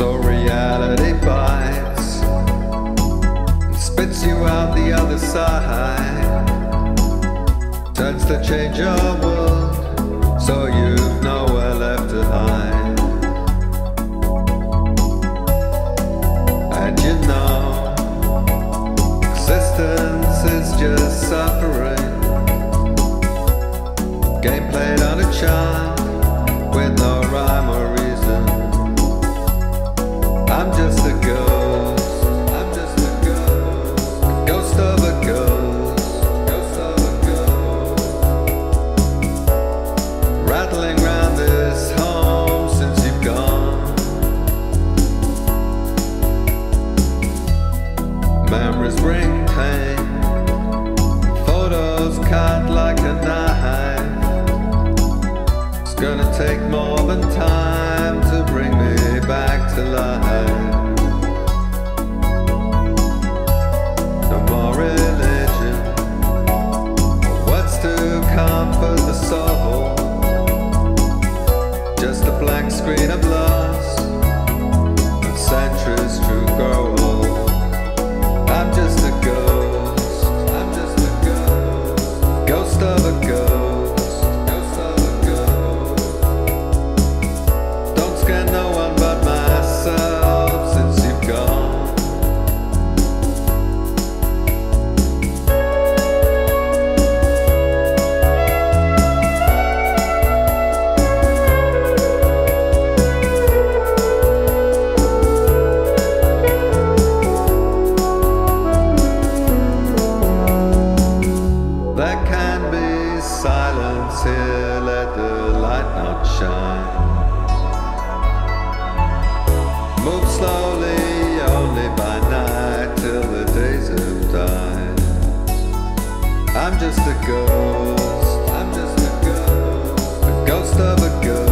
So reality bites and spits you out the other side. Turns to change your world, so you've nowhere left to hide. And you know, existence is just suffering. Game played on a chart Memories bring pain. Photos cut like a knife. It's gonna take more than time to bring me back to life. No more religion. What's to comfort the soul? The light shine. Move slowly, only by night, till the days have died. I'm just a ghost, I'm just a ghost, a ghost of a ghost.